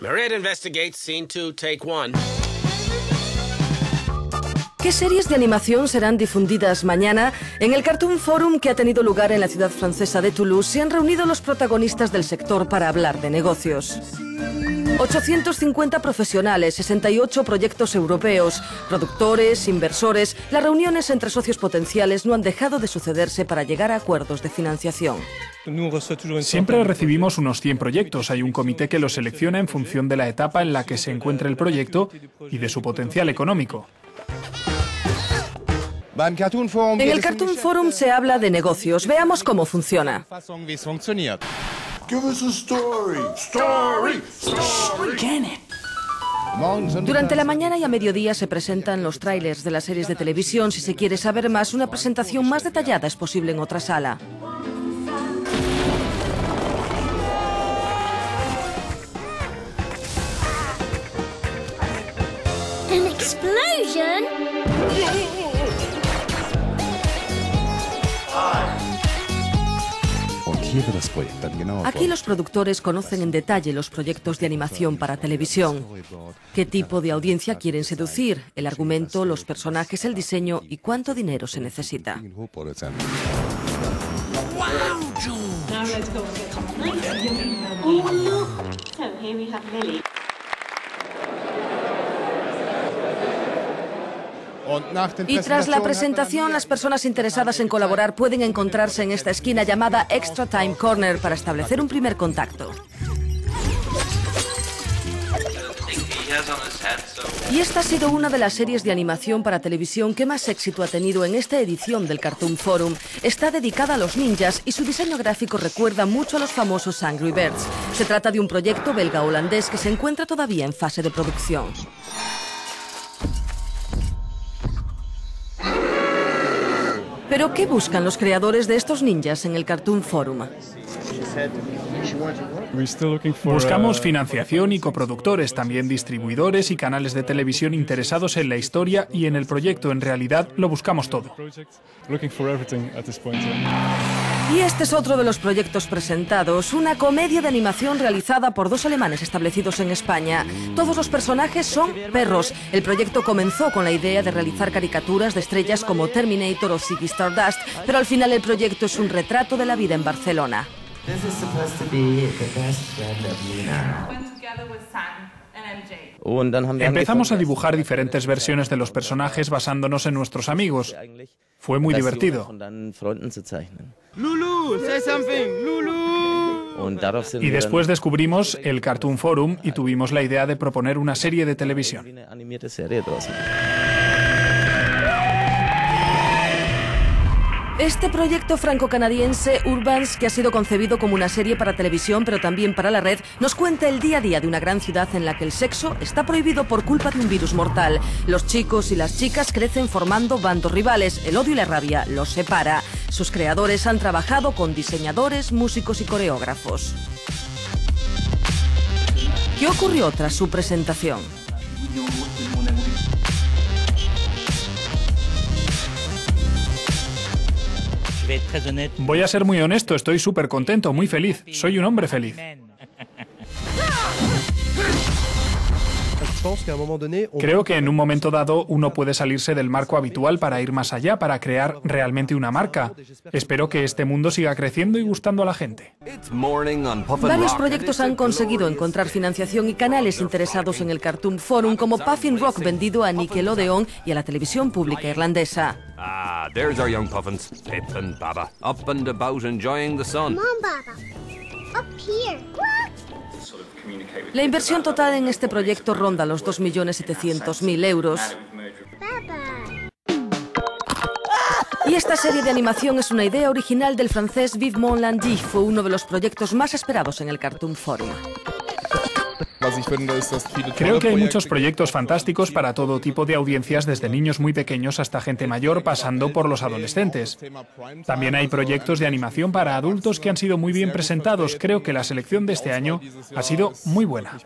Meredith investigates scene two, take one. ¿Qué series de animación serán difundidas mañana? En el Cartoon Forum que ha tenido lugar en la ciudad francesa de Toulouse se han reunido los protagonistas del sector para hablar de negocios. 850 profesionales, 68 proyectos europeos, productores, inversores. Las reuniones entre socios potenciales no han dejado de sucederse para llegar a acuerdos de financiación. Siempre recibimos unos 100 proyectos. Hay un comité que los selecciona en función de la etapa en la que se encuentre el proyecto y de su potencial económico. En el Cartoon Forum se habla de negocios. Veamos cómo funciona. Durante la mañana y a mediodía se presentan los trailers de las series de televisión. Si se quiere saber más, una presentación más detallada es posible en otra sala. An explosion? Aquí los productores conocen en detalle los proyectos de animación para televisión. ¿Qué tipo de audiencia quieren seducir? El argumento, los personajes, el diseño y cuánto dinero se necesita. Y tras la presentación, las personas interesadas en colaborar pueden encontrarse en esta esquina llamada Extra Time Corner para establecer un primer contacto. Y esta ha sido una de las series de animación para televisión que más éxito ha tenido en esta edición del Cartoon Forum. Está dedicada a los ninjas y su diseño gráfico recuerda mucho a los famosos Angry Birds. Se trata de un proyecto belga-holandés que se encuentra todavía en fase de producción. Pero ¿qué buscan los creadores de estos ninjas en el Cartoon Forum? Buscamos financiación y coproductores, también distribuidores y canales de televisión interesados en la historia y en el proyecto. En realidad lo buscamos todo. Y este es otro de los proyectos presentados, una comedia de animación realizada por dos alemanes establecidos en España. Todos los personajes son perros. El proyecto comenzó con la idea de realizar caricaturas de estrellas como Terminator o Ziggy Stardust, pero al final el proyecto es un retrato de la vida en Barcelona. This is supposed to be the best friend of Luna. Empezamos a dibujar diferentes versiones de los personajes basándonos en nuestros amigos. Fue muy divertido. Y después descubrimos el Cartoon Forum y tuvimos la idea de proponer una serie de televisión. Este proyecto franco-canadiense Urbans, que ha sido concebido como una serie para televisión pero también para la red, nos cuenta el día a día de una gran ciudad en la que el sexo está prohibido por culpa de un virus mortal. Los chicos y las chicas crecen formando bandos rivales, el odio y la rabia los separa. Sus creadores han trabajado con diseñadores, músicos y coreógrafos. ¿Qué ocurrió tras su presentación? Voy a ser muy honesto, estoy súper contento, muy feliz. Soy un hombre feliz. Creo que en un momento dado uno puede salirse del marco habitual para ir más allá, para crear realmente una marca. Espero que este mundo siga creciendo y gustando a la gente. Varios proyectos han conseguido encontrar financiación y canales interesados en el Cartoon Forum, como Puffin Rock vendido a Nickelodeon y a la televisión pública irlandesa. Ah, there's our young puffins, Pip and Baba, up and about enjoying the sun. Come on, Baba. Up here. La inversión total en este proyecto ronda los 2.700.000 euros. Y esta serie de animación es una idea original del francés Vivement Landy. Fue uno de los proyectos más esperados en el Cartoon Forum. Creo que hay muchos proyectos fantásticos para todo tipo de audiencias, desde niños muy pequeños hasta gente mayor, pasando por los adolescentes. También hay proyectos de animación para adultos que han sido muy bien presentados. Creo que la selección de este año ha sido muy buena.